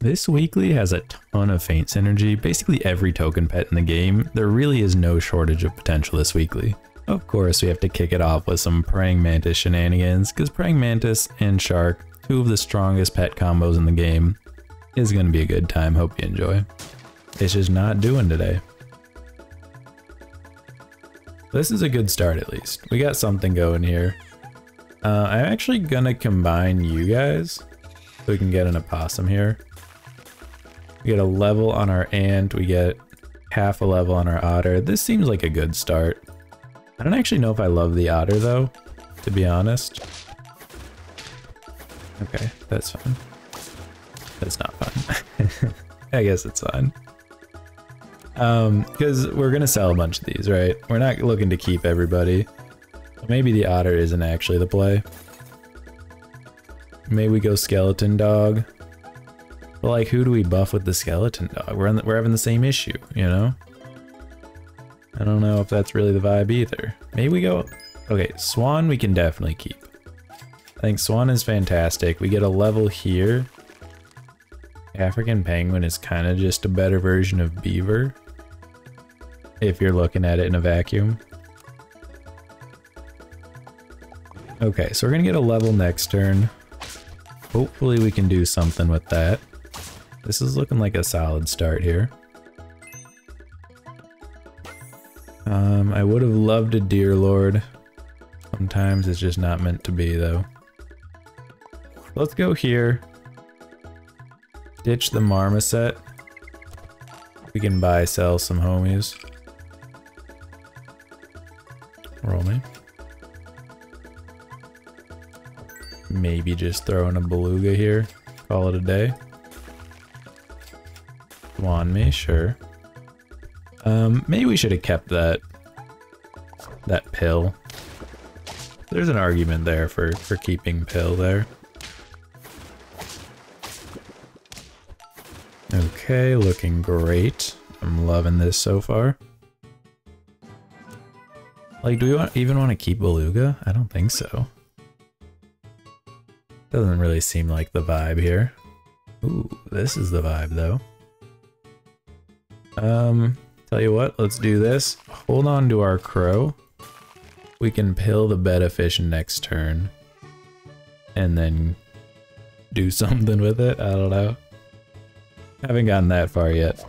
This weekly has a ton of faint synergy, basically every token pet in the game. There really is no shortage of potential this weekly. Of course, we have to kick it off with some Praying Mantis shenanigans, because Praying Mantis and Shark, two of the strongest pet combos in the game, is going to be a good time. Hope you enjoy. It's just not doing today. This is a good start at least. We got something going here. Uh, I'm actually gonna combine you guys so we can get an opossum here. We get a level on our ant, we get half a level on our otter. This seems like a good start. I don't actually know if I love the otter though, to be honest. Okay, that's fine. That's not fun. I guess it's fine. Um, because we're gonna sell a bunch of these, right? We're not looking to keep everybody. Maybe the otter isn't actually the play. Maybe we go skeleton dog. But like, who do we buff with the skeleton dog? We're the, we're having the same issue, you know. I don't know if that's really the vibe either. Maybe we go. Okay, swan we can definitely keep. I think swan is fantastic. We get a level here. African penguin is kind of just a better version of beaver if you're looking at it in a vacuum. Okay, so we're gonna get a level next turn. Hopefully we can do something with that. This is looking like a solid start here. Um, I would have loved a Deer Lord. Sometimes it's just not meant to be though. Let's go here. Ditch the Marmoset. We can buy, sell some homies. Roll me. Maybe just throw in a beluga here. Call it a day. Swan me, sure. Um, maybe we should have kept that that pill. There's an argument there for for keeping pill there. Okay, looking great. I'm loving this so far. Like, do we want, even want to keep Beluga? I don't think so. Doesn't really seem like the vibe here. Ooh, this is the vibe though. Um, tell you what, let's do this. Hold on to our crow. We can pill the betta fish next turn. And then do something with it. I don't know. Haven't gotten that far yet.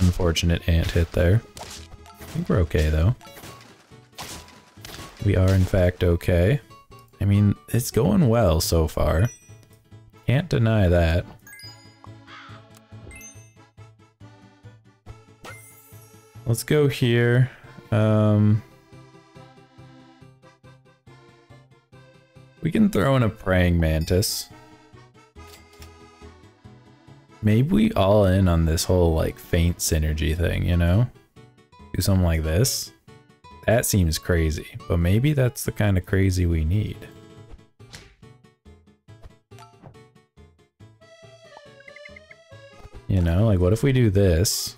Unfortunate ant hit there. I think we're okay though. We are in fact okay. I mean, it's going well so far. Can't deny that. Let's go here. Um, we can throw in a praying mantis. Maybe we all in on this whole like faint synergy thing, you know? Do something like this. That seems crazy, but maybe that's the kind of crazy we need. You know, like what if we do this?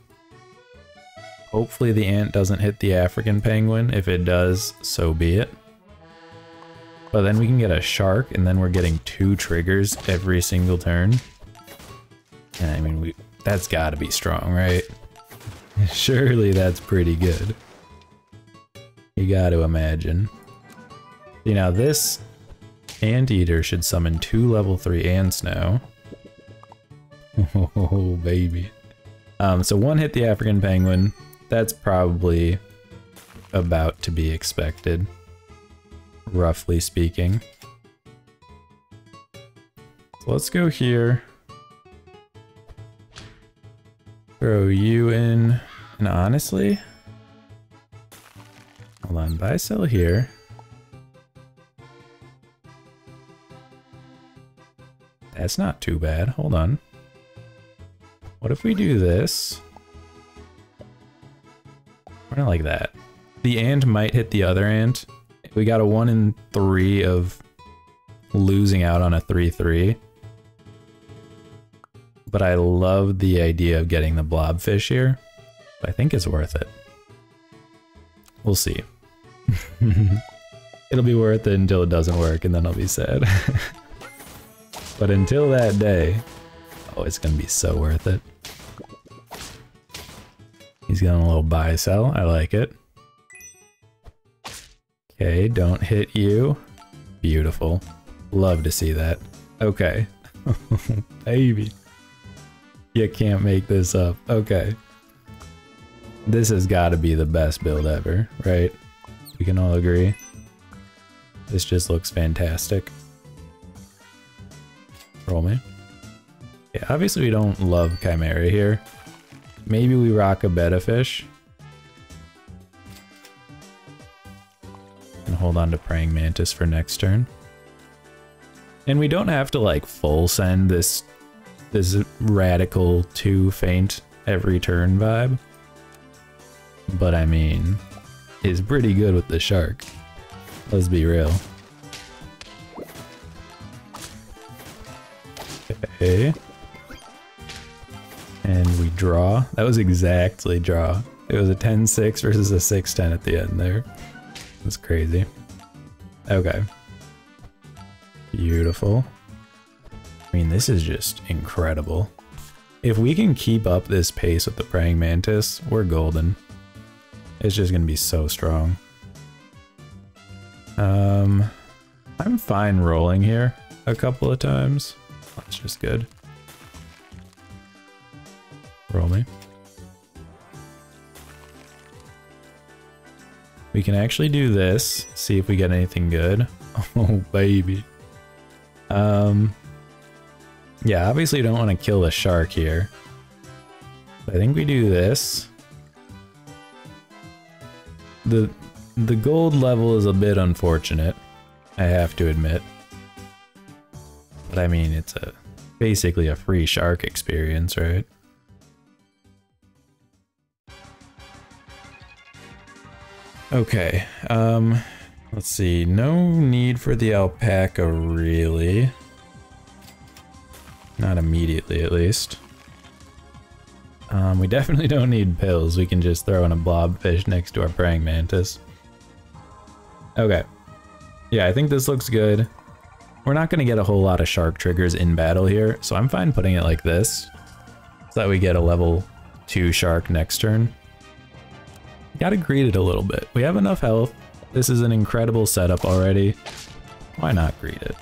Hopefully the ant doesn't hit the African penguin. If it does, so be it. But then we can get a shark and then we're getting two triggers every single turn. And I mean, we that's gotta be strong, right? Surely that's pretty good. You gotta imagine. You know, this Anteater should summon two level 3 ants now. Oh, baby. Um, so one hit the African penguin. That's probably about to be expected, roughly speaking. So let's go here. Throw you in. And honestly, hold on, buy sell here. That's not too bad. Hold on. What if we do this? Of like that. The ant might hit the other ant. We got a 1 in 3 of losing out on a 3-3. But I love the idea of getting the blobfish here. I think it's worth it. We'll see. It'll be worth it until it doesn't work and then I'll be sad. But until that day, oh, it's gonna be so worth it. He's a little buy sell. I like it. Okay, don't hit you. Beautiful. Love to see that. Okay. Baby. You can't make this up. Okay. This has got to be the best build ever, right? We can all agree. This just looks fantastic. Roll me. Yeah, obviously we don't love Chimera here. Maybe we rock a Betta Fish. And hold on to Praying Mantis for next turn. And we don't have to like full send this this radical two faint every turn vibe. But I mean, is pretty good with the shark. Let's be real. Okay. And we draw. That was exactly draw. It was a 10-6 versus a 6-10 at the end there. That's crazy. Okay. Beautiful. I mean, this is just incredible. If we can keep up this pace with the Praying Mantis, we're golden. It's just gonna be so strong. Um, I'm fine rolling here a couple of times. That's just good. We can actually do this, see if we get anything good. Oh, baby. Um, yeah, obviously we don't want to kill the shark here. I think we do this. The the gold level is a bit unfortunate, I have to admit. But I mean, it's a basically a free shark experience, right? Okay, um, let's see. No need for the alpaca, really. Not immediately, at least. Um, we definitely don't need pills. We can just throw in a blobfish next to our praying mantis. Okay. Yeah, I think this looks good. We're not going to get a whole lot of shark triggers in battle here, so I'm fine putting it like this. So that we get a level 2 shark next turn. Gotta greed it a little bit. We have enough health. This is an incredible setup already. Why not greed it?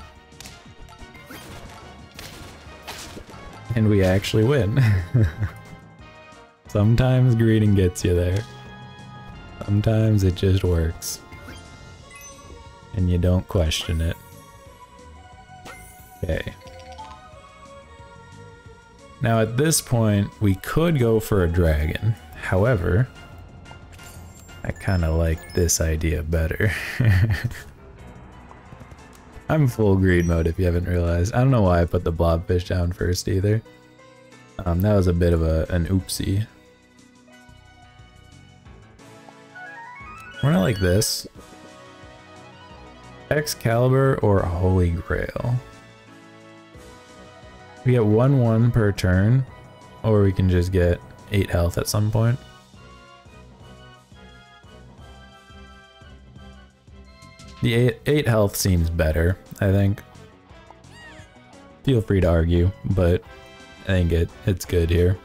And we actually win. Sometimes greeting gets you there. Sometimes it just works. And you don't question it. Okay. Now at this point, we could go for a dragon. However, I kind of like this idea better. I'm full greed mode if you haven't realized. I don't know why I put the blobfish down first either. Um, that was a bit of a, an oopsie. We're not like this. Excalibur or Holy Grail. We get 1-1 per turn, or we can just get 8 health at some point. The eight, eight health seems better, I think. Feel free to argue, but I think it, it's good here.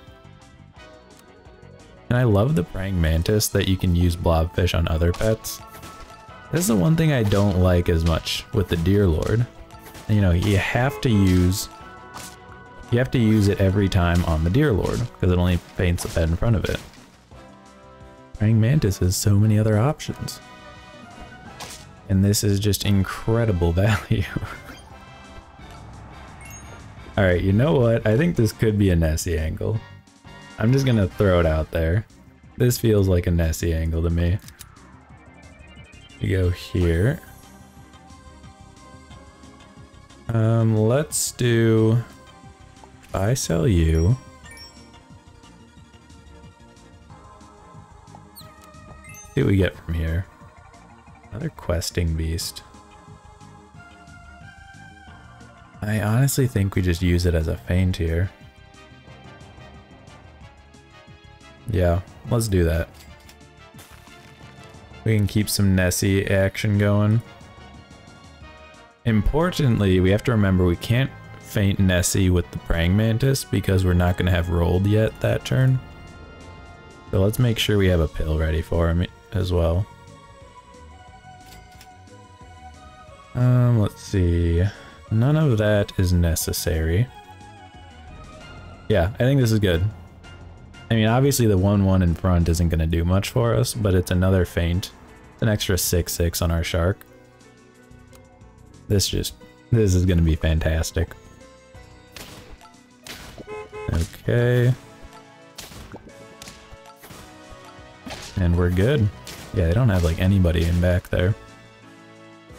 And I love the praying mantis that you can use blobfish on other pets. This is the one thing I don't like as much with the deer lord. You know, you have to use you have to use it every time on the deer lord because it only paints the bed in front of it. Praying mantis has so many other options. And this is just incredible value. Alright, you know what? I think this could be a Nessie angle. I'm just gonna throw it out there. This feels like a Nessie angle to me. You go here. Um, let's do... I sell you. See what we get from here. Another questing beast. I honestly think we just use it as a faint here. Yeah, let's do that. We can keep some Nessie action going. Importantly, we have to remember we can't faint Nessie with the Praying Mantis because we're not going to have rolled yet that turn. So let's make sure we have a pill ready for him as well. See. None of that is necessary. Yeah, I think this is good. I mean, obviously the 1-1 in front isn't going to do much for us, but it's another faint. It's an extra 6-6 on our shark. This just, this is going to be fantastic. Okay. And we're good. Yeah, they don't have like anybody in back there.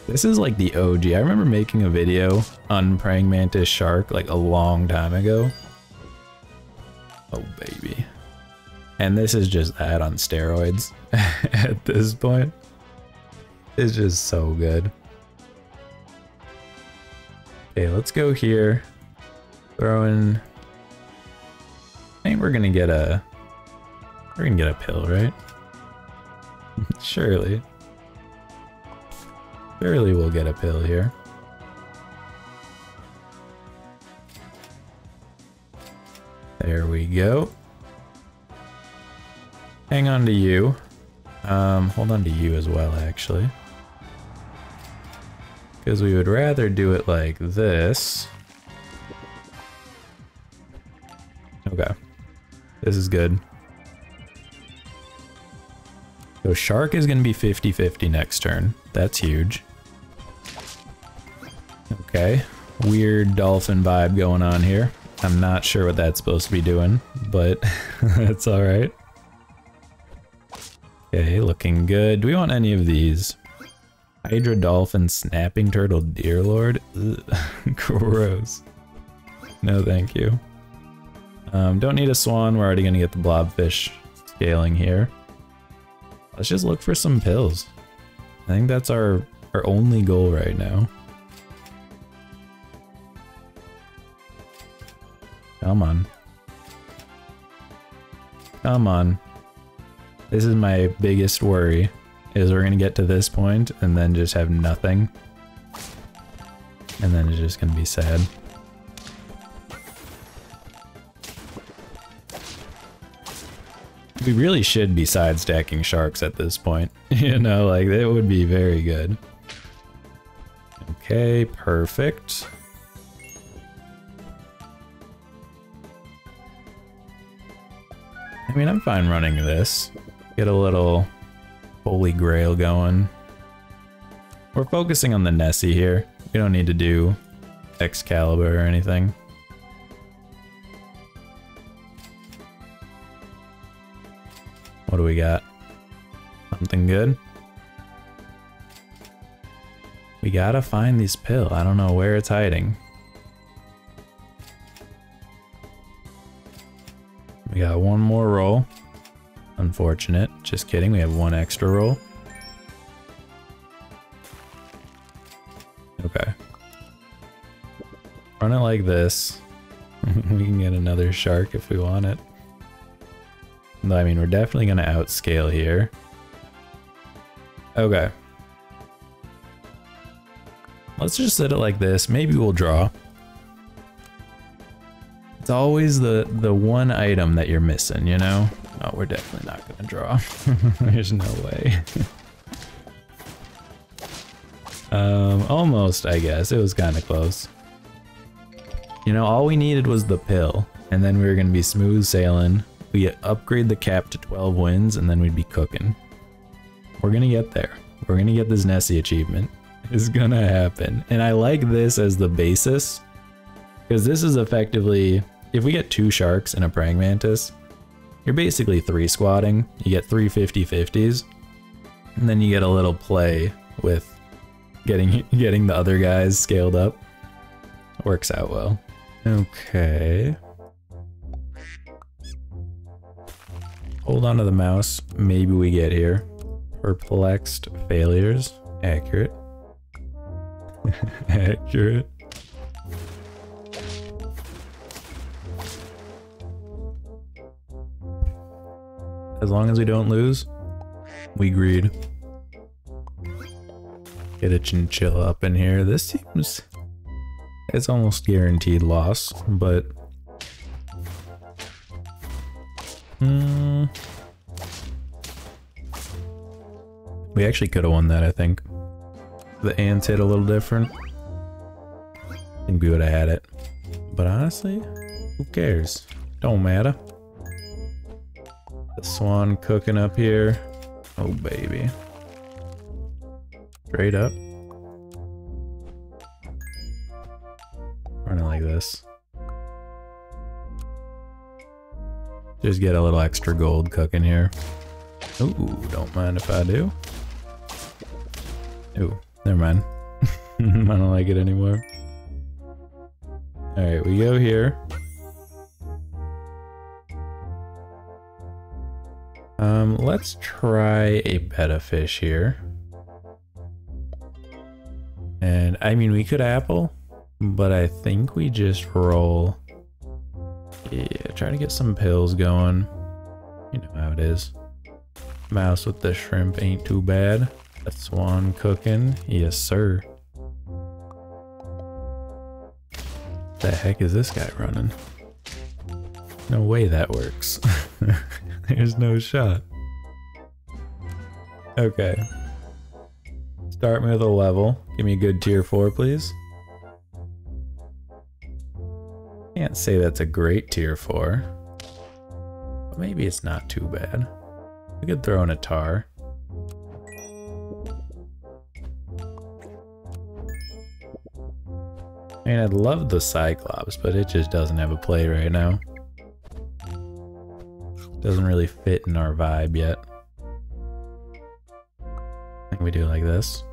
This is like the OG. I remember making a video on Praying Mantis Shark like a long time ago. Oh baby. And this is just that on steroids at this point. It's just so good. Okay, let's go here. Throw in... I think we're gonna get a... We're gonna get a pill, right? Surely. Surely we'll get a pill here. There we go. Hang on to you. Um, hold on to you as well, actually. Because we would rather do it like this. Okay. This is good. So Shark is going to be 50-50 next turn. That's huge. Okay. Weird dolphin vibe going on here. I'm not sure what that's supposed to be doing, but that's alright. Okay, looking good. Do we want any of these? Hydra Dolphin Snapping Turtle Deer Lord? Gross. No thank you. Um, don't need a swan, we're already gonna get the blobfish scaling here. Let's just look for some pills. I think that's our, our only goal right now. Come on. Come on. This is my biggest worry, is we're gonna get to this point and then just have nothing. And then it's just gonna be sad. We really should be side stacking sharks at this point. you know, like it would be very good. Okay, perfect. I mean, I'm fine running this. Get a little holy grail going. We're focusing on the Nessie here. We don't need to do Excalibur or anything. What do we got? Something good? We gotta find this pill. I don't know where it's hiding. Unfortunate. Just kidding, we have one extra roll. Okay. Run it like this. we can get another shark if we want it. I mean, we're definitely going to outscale here. Okay. Let's just set it like this. Maybe we'll draw. It's always the, the one item that you're missing, you know? Oh, we're definitely not to draw. There's no way. um, almost, I guess. It was kind of close. You know, all we needed was the pill. And then we were going to be smooth sailing we upgrade the cap to 12 wins and then we'd be cooking. We're gonna get there. We're gonna get this Nessie achievement. It's gonna happen. And I like this as the basis because this is effectively, if we get two sharks and a praying mantis, you're basically three squatting. You get three 50-50s and then you get a little play with getting getting the other guys scaled up. Works out well. Okay. Hold on to the mouse. Maybe we get here. Perplexed failures. Accurate. Accurate. As long as we don't lose, we greed. Get a chinchilla up in here. This seems... It's almost guaranteed loss, but... Hmm... We actually could have won that, I think. The ants hit a little different. I think we would have had it. But honestly, who cares? Don't matter. The swan cooking up here. Oh, baby. Straight up. Running like this. Just get a little extra gold cooking here. Ooh, don't mind if I do. Ooh, never mind. I don't like it anymore. Alright, we go here. Um, let's try a betta fish here. And I mean, we could apple, but I think we just roll. Yeah, try to get some pills going. You know how it is. Mouse with the shrimp ain't too bad. A swan cooking. Yes, sir. The heck is this guy running? No way that works. There's no shot. Okay. Start me with a level. Give me a good tier 4, please. Can't say that's a great tier 4. But maybe it's not too bad. We could throw in a tar. I mean, I'd love the Cyclops, but it just doesn't have a play right now. Doesn't really fit in our vibe yet. I think we do like this.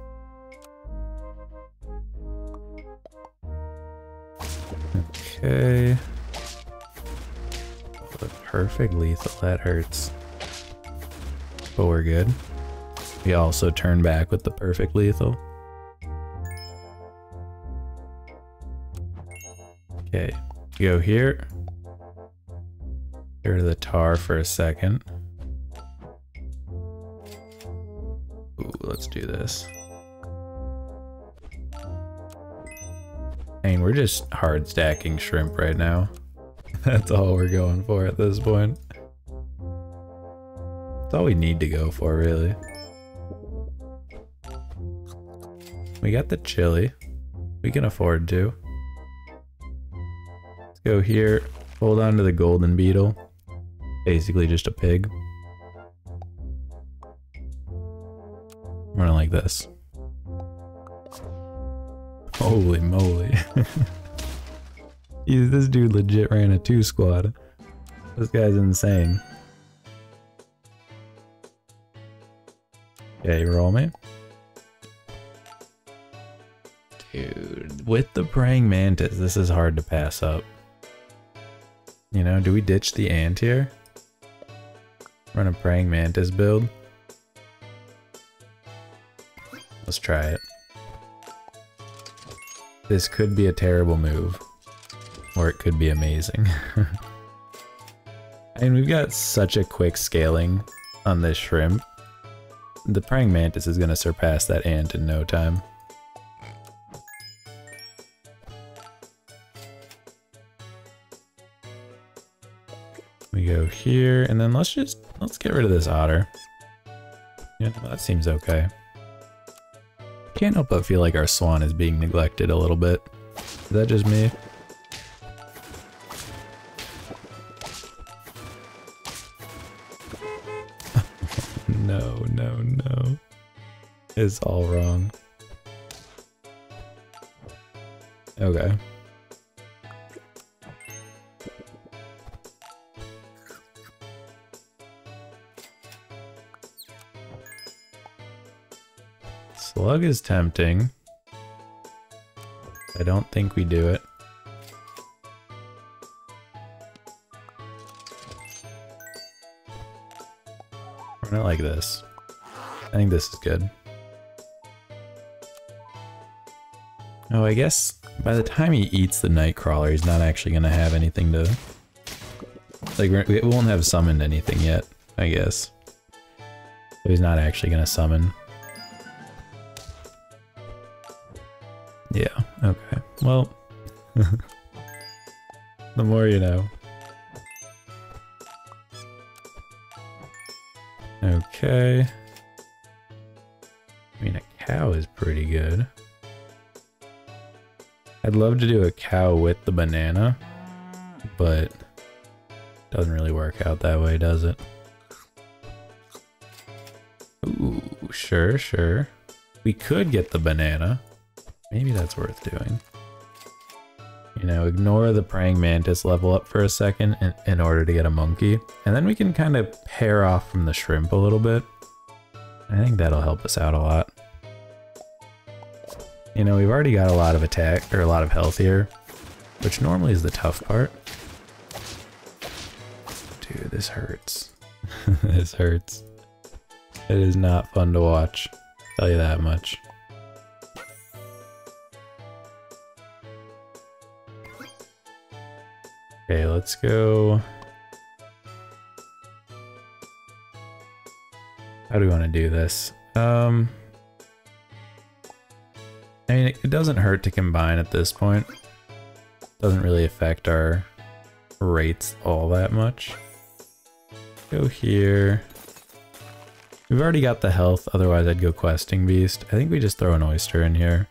Okay. Perfect lethal, that hurts. But we're good. We also turn back with the perfect lethal. Okay, go here. Get rid of the tar for a second. Ooh, let's do this. I mean, we're just hard stacking shrimp right now. That's all we're going for at this point. That's all we need to go for, really. We got the chili. We can afford to. Let's go here. Hold on to the golden beetle. Basically just a pig. Running like this. Holy moly. this dude legit ran a two squad. This guy's insane. Okay, roll me. Dude, with the praying mantis, this is hard to pass up. You know, do we ditch the ant here? Run a praying mantis build? Let's try it. This could be a terrible move. Or it could be amazing. Mean, we've got such a quick scaling on this shrimp. The praying mantis is going to surpass that ant in no time. Here, and then let's just, let's get rid of this otter. Yeah, that seems okay. Can't help but feel like our swan is being neglected a little bit. Is that just me? no, no, no. It's all wrong. Okay. Slug is tempting. I don't think we do it. Run it like this. I think this is good. Oh, I guess by the time he eats the Nightcrawler, he's not actually going to have anything to... Like, we won't have summoned anything yet, I guess. So he's not actually going to summon. Well, the more you know. Okay. I mean, a cow is pretty good. I'd love to do a cow with the banana, but doesn't really work out that way, does it? Ooh, sure, sure. We could get the banana. Maybe that's worth doing. You know, ignore the praying mantis level up for a second in, in order to get a monkey. And then we can kind of pair off from the shrimp a little bit. I think that'll help us out a lot. You know, we've already got a lot of attack, or a lot of health here, which normally is the tough part. Dude, this hurts. this hurts. It is not fun to watch, tell you that much. Okay, let's go. How do we want to do this? Um, I mean, it doesn't hurt to combine at this point. Doesn't really affect our rates all that much. Go here. We've already got the health, otherwise I'd go questing beast. I think we just throw an oyster in here.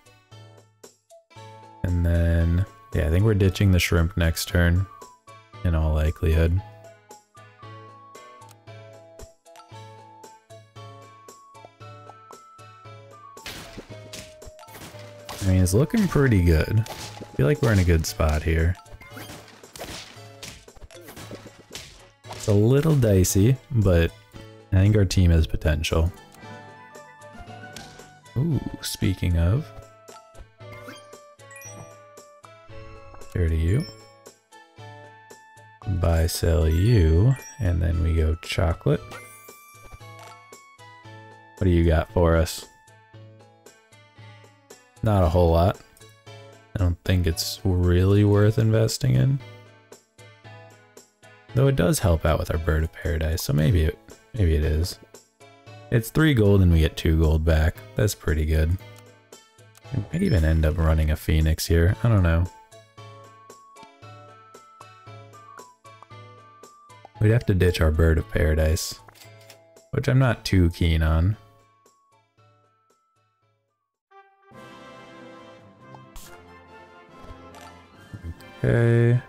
And then, yeah, I think we're ditching the shrimp next turn in all likelihood. I mean, it's looking pretty good. I feel like we're in a good spot here. It's a little dicey, but I think our team has potential. Ooh, speaking of. Here to you buy, sell you, and then we go chocolate. What do you got for us? Not a whole lot. I don't think it's really worth investing in. Though it does help out with our bird of paradise, so maybe it maybe it is. It's three gold and we get two gold back. That's pretty good. Might even end up running a phoenix here. I don't know. We'd have to ditch our bird of paradise, which I'm not too keen on. Okay.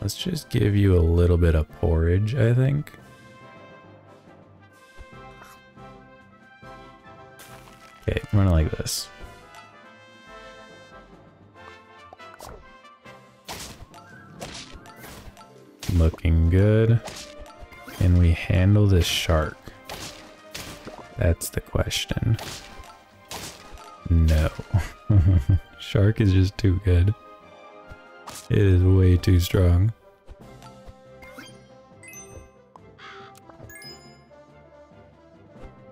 Let's just give you a little bit of porridge, I think. Okay, run it like this. Looking good. Can we handle this shark? That's the question. No. shark is just too good. It is way too strong.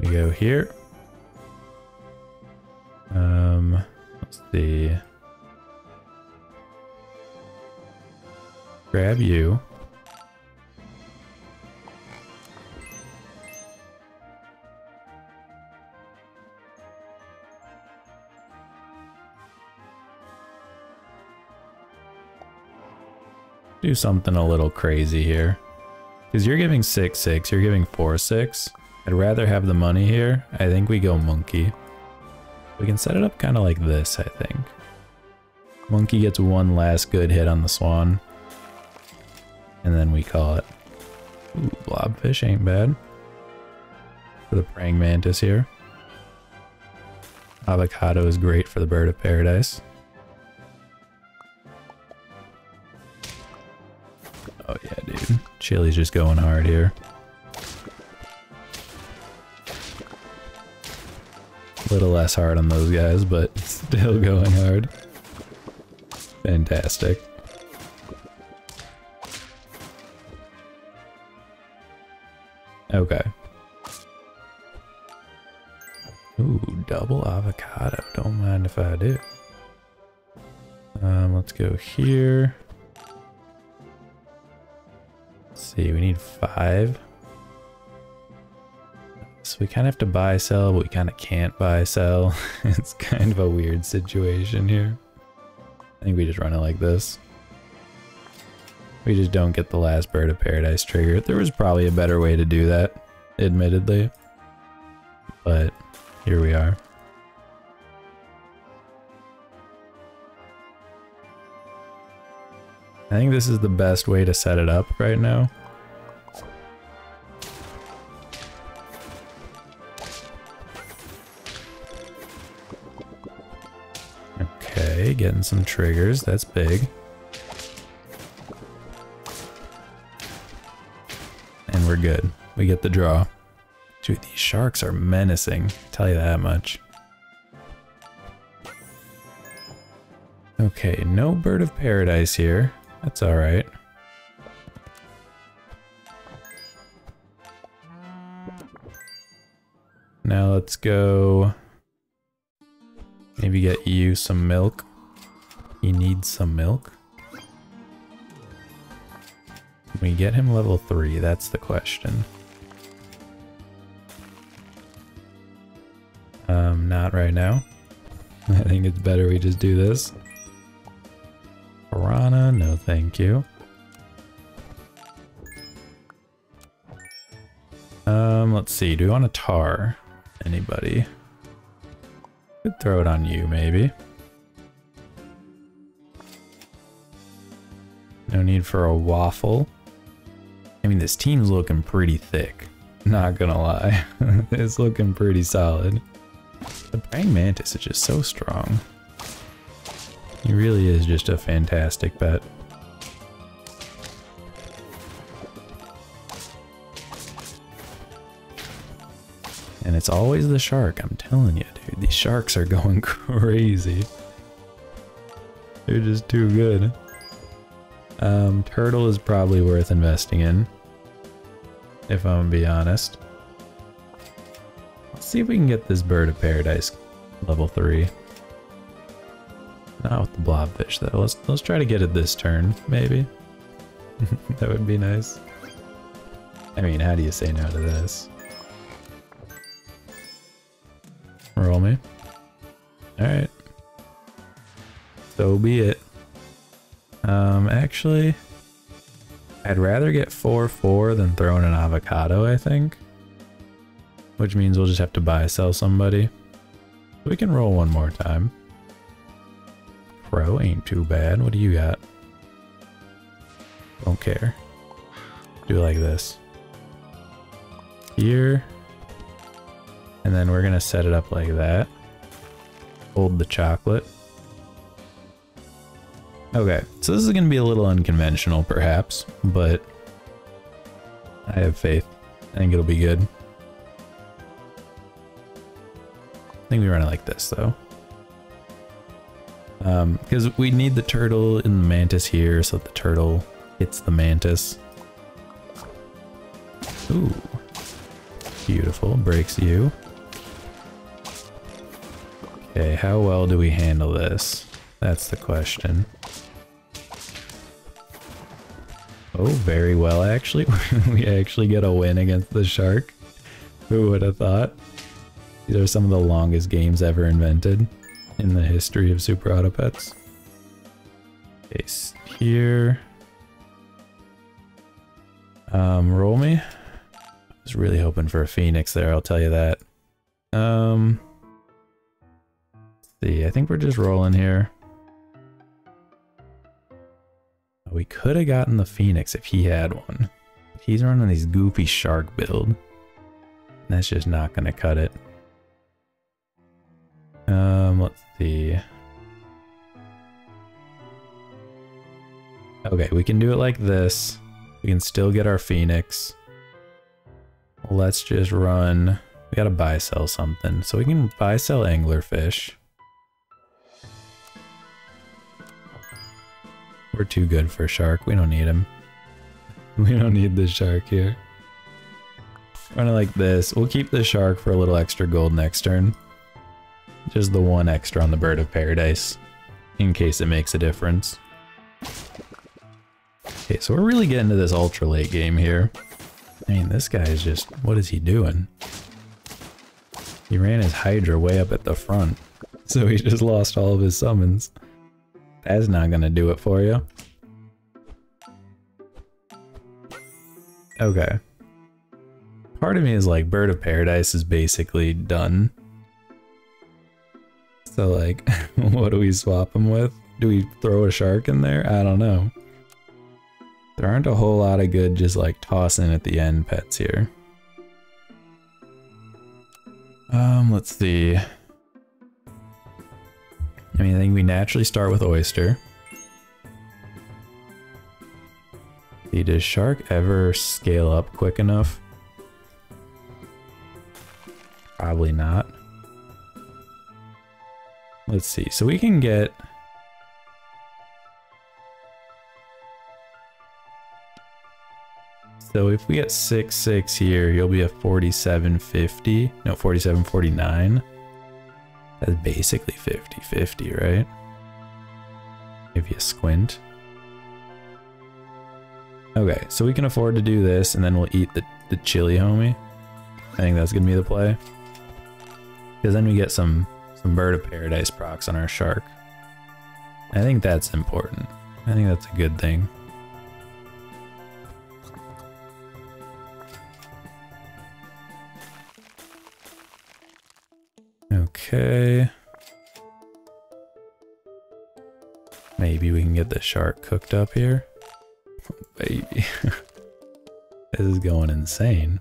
We go here. Um, let's see. Grab you. Something a little crazy here. Because you're giving 6-6, you're giving 4-6. I'd rather have the money here. I think we go monkey. We can set it up kind of like this, I think. Monkey gets one last good hit on the swan. And then we call it. Ooh, blobfish ain't bad. For the praying mantis here. Avocado is great for the bird of paradise. Chili's just going hard here. A little less hard on those guys, but still going hard. Fantastic. Okay. Ooh, double avocado. Don't mind if I do. Um, let's go here see, we need five. So we kind of have to buy sell, but we kind of can't buy sell. it's kind of a weird situation here. I think we just run it like this. We just don't get the last bird of paradise trigger. There was probably a better way to do that, admittedly. But here we are. I think this is the best way to set it up right now. Okay, getting some triggers. That's big. And we're good. We get the draw. Dude, these sharks are menacing. I'll tell you that much. Okay, no bird of paradise here. That's alright. Now let's go maybe get you some milk. You need some milk. Can we get him level 3? That's the question. Um, not right now. I think it's better we just do this. Thank you. Um, let's see, do we want a tar? Anybody? Could throw it on you, maybe. No need for a waffle. I mean, this team's looking pretty thick. Not gonna lie. it's looking pretty solid. The praying mantis is just so strong. He really is just a fantastic pet. It's always the shark, I'm telling you, dude. These sharks are going crazy. They're just too good. Um, turtle is probably worth investing in. If I'm gonna be honest. Let's see if we can get this bird of paradise level 3. Not with the blobfish though. Let's let's try to get it this turn, maybe. that would be nice. I mean, how do you say no to this? Roll me. Alright. So be it. Um, actually, I'd rather get 4-4 than throw in an avocado, I think. Which means we'll just have to buy sell somebody. We can roll one more time. Pro ain't too bad. What do you got? Don't care. Do like this. Here. And then we're gonna set it up like that. Hold the chocolate. Okay, so this is gonna be a little unconventional perhaps, but I have faith. I think it'll be good. I think we run it like this though. Um, because we need the turtle and the mantis here so the turtle hits the mantis. Ooh. Beautiful, breaks you. Okay, how well do we handle this? That's the question. Oh, very well actually. we actually get a win against the shark. Who would have thought? These are some of the longest games ever invented in the history of Super Auto Pets. Base here. Um, roll me. I was really hoping for a phoenix there, I'll tell you that. Um, see, I think we're just rolling here. We could have gotten the phoenix if he had one. He's running these goofy shark build. That's just not going to cut it. Um, let's see. Okay, we can do it like this. We can still get our phoenix. Let's just run. We gotta buy sell something. So we can buy sell anglerfish. We're too good for a shark. We don't need him. We don't need the shark here. Run it like this. We'll keep the shark for a little extra gold next turn. Just the one extra on the Bird of Paradise, in case it makes a difference. Okay, so we're really getting to this ultra late game here. I mean, this guy is just, what is he doing? He ran his Hydra way up at the front. So he just lost all of his summons. That's not gonna do it for you. Okay. Part of me is like, Bird of Paradise is basically done. So like, what do we swap him with? Do we throw a shark in there? I don't know. There aren't a whole lot of good just like tossing at the end pets here. Um, let's see. I mean, I think we naturally start with Oyster. See, does Shark ever scale up quick enough? Probably not. Let's see, so we can get... So if we get 6-6 here, you'll be a 47.50. No, 47.49. That's basically 50-50, right? If you squint. Okay, so we can afford to do this, and then we'll eat the, the chili homie. I think that's gonna be the play. Because then we get some, some bird of paradise procs on our shark. I think that's important. I think that's a good thing. Okay. Maybe we can get the shark cooked up here. baby. this is going insane.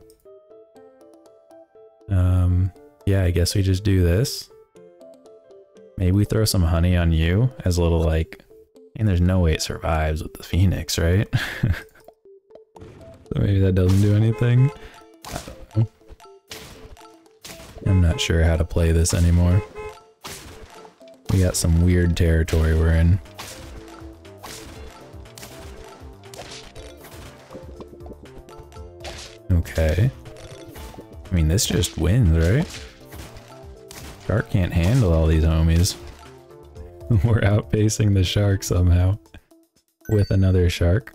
Um, yeah, I guess we just do this. Maybe we throw some honey on you as a little like, and there's no way it survives with the phoenix, right? so maybe that doesn't do anything. I'm not sure how to play this anymore. We got some weird territory we're in. Okay. I mean, this just wins, right? Shark can't handle all these homies. We're outpacing the shark somehow. With another shark.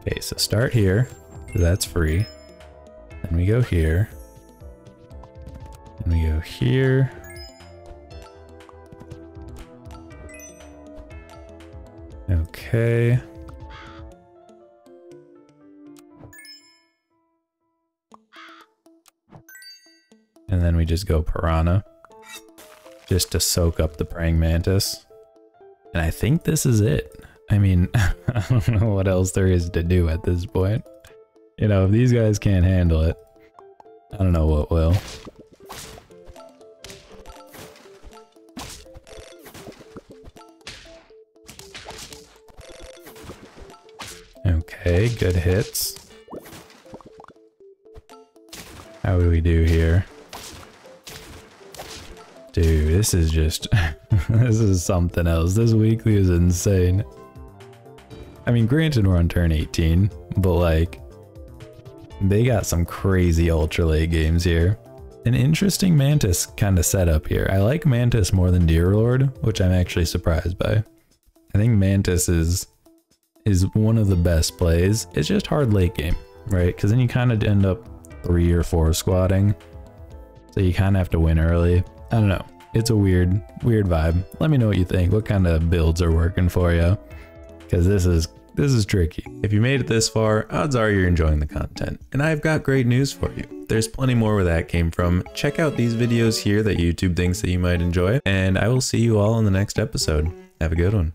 Okay, so start here. That's free. Then we go here. And we go here. Okay. And then we just go Piranha. Just to soak up the Praying Mantis. And I think this is it. I mean, I don't know what else there is to do at this point. You know, if these guys can't handle it, I don't know what will. Okay, good hits. How do we do here? Dude, this is just... this is something else. This weekly is insane. I mean, granted we're on turn 18, but like... They got some crazy ultra late games here. An interesting Mantis kind of setup here. I like Mantis more than Deerlord, which I'm actually surprised by. I think Mantis is is one of the best plays. It's just hard late game, right? Because then you kind of end up three or four squatting. So you kind of have to win early. I don't know. It's a weird, weird vibe. Let me know what you think. What kind of builds are working for you? Because this is this is tricky. If you made it this far, odds are you're enjoying the content. And I've got great news for you. There's plenty more where that came from. Check out these videos here that YouTube thinks that you might enjoy. And I will see you all in the next episode. Have a good one.